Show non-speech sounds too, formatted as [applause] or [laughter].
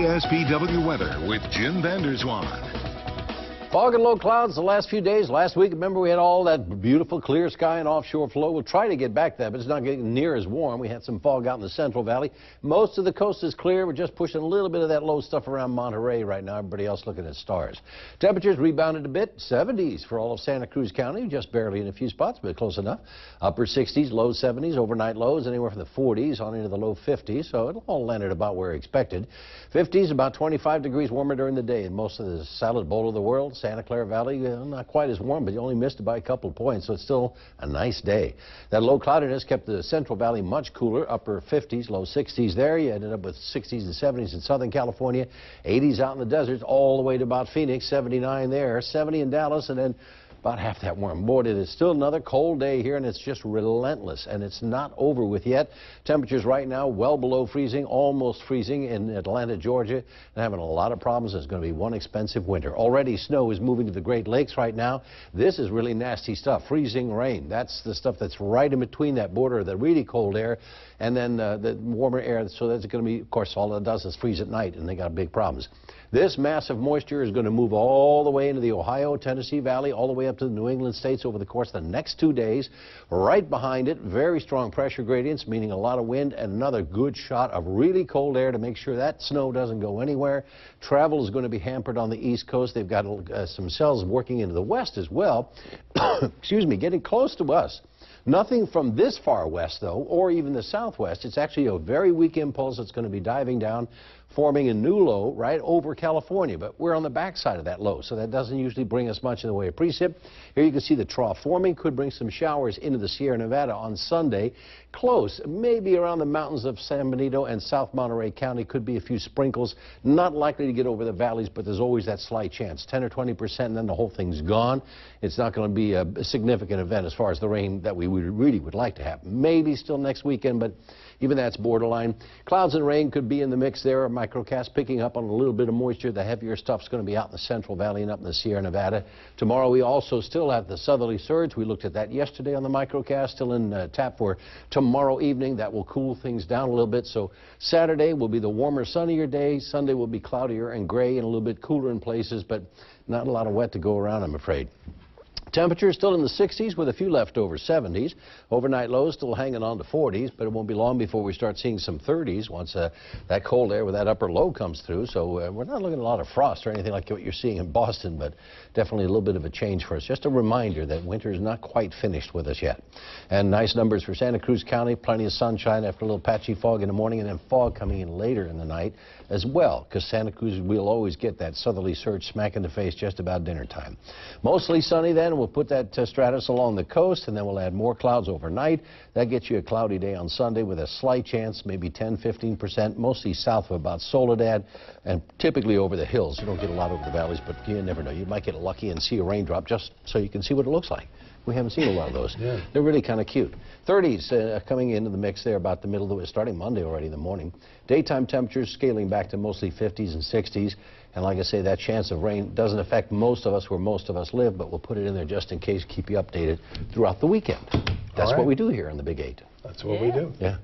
KSBW weather with Jim Vanderzwan. Fog and low clouds the last few days. Last week, remember, we had all that beautiful clear sky and offshore flow. We'll try to get back that, but it's not getting near as warm. We had some fog out in the Central Valley. Most of the coast is clear. We're just pushing a little bit of that low stuff around Monterey right now. Everybody else looking at stars. Temperatures rebounded a bit. 70s for all of Santa Cruz County, just barely in a few spots, but close enough. Upper 60s, low 70s, overnight lows anywhere from the 40s on into the low 50s, so it'll all landed about where expected. 50s, about 25 degrees warmer during the day in most of the salad bowl of the world. Santa Clara Valley, uh, not quite as warm, but you only missed it by a couple of points, so it's still a nice day. That low cloudiness kept the Central Valley much cooler, upper 50s, low 60s there. You ended up with 60s and 70s in Southern California, 80s out in the deserts, all the way to about Phoenix, 79 there, 70 in Dallas, and then about half that warm. Boy, it is still another cold day here, and it's just relentless, and it's not over with yet. Temperatures right now well below freezing, almost freezing in Atlanta, Georgia, and having a lot of problems. It's going to be one expensive winter. Already snow is moving to the Great Lakes right now. This is really nasty stuff, freezing rain. That's the stuff that's right in between that border the really cold air and then uh, the warmer air. So that's going to be, of course, all it does is freeze at night, and they got big problems. This massive moisture is going to move all the way into the Ohio, Tennessee Valley, all the way up to the New England states over the course of the next two days. Right behind it, very strong pressure gradients, meaning a lot of wind and another good shot of really cold air to make sure that snow doesn't go anywhere. Travel is going to be hampered on the East Coast. They've got uh, some cells working into the west as well. [coughs] Excuse me, getting close to us. Nothing from this far west, though, or even the southwest. It's actually a very weak impulse that's going to be diving down forming a new low right over California, but we're on the backside of that low, so that doesn't usually bring us much in the way of precip. Here you can see the trough forming could bring some showers into the Sierra Nevada on Sunday. Close, maybe around the mountains of San Benito and South Monterey County could be a few sprinkles. Not likely to get over the valleys, but there's always that slight chance. 10 or 20 percent, and then the whole thing's gone. It's not going to be a significant event as far as the rain that we would really would like to have. Maybe still next weekend, but even that's borderline. Clouds and rain could be in the mix there. Microcast picking up on a little bit of moisture. The heavier stuff's going to be out in the Central Valley and up in the Sierra Nevada. Tomorrow we also still have the southerly surge. We looked at that yesterday on the microcast. Still in uh, tap for tomorrow evening. That will cool things down a little bit. So Saturday will be the warmer, sunnier day. Sunday will be cloudier and gray and a little bit cooler in places, but not a lot of wet to go around, I'm afraid. Temperatures still in the 60s with a few leftover 70s. Overnight lows still hanging on to 40s, but it won't be long before we start seeing some 30s once uh, that cold air with that upper low comes through. So uh, we're not looking at a lot of frost or anything like what you're seeing in Boston, but definitely a little bit of a change for us. Just a reminder that winter is not quite finished with us yet. And nice numbers for Santa Cruz County. Plenty of sunshine after a little patchy fog in the morning and then fog coming in later in the night as well, because Santa Cruz will always get that southerly surge smack in the face just about dinner time. Mostly sunny then. We'll put that uh, stratus along the coast, and then we'll add more clouds overnight. That gets you a cloudy day on Sunday with a slight chance, maybe 10, 15 percent, mostly south of about Soledad, and typically over the hills. You don't get a lot over the valleys, but you never know. You might get lucky and see a raindrop just so you can see what it looks like. We haven't seen a lot of those. Yeah. They're really kind of cute. 30s uh, coming into the mix there about the middle of the starting Monday already in the morning. Daytime temperatures scaling back to mostly 50s and 60s. And like I say, that chance of rain doesn't affect most of us where most of us live, but we'll put it in there just in case, keep you updated throughout the weekend. That's right. what we do here in the Big Eight. That's what yeah. we do. Yeah.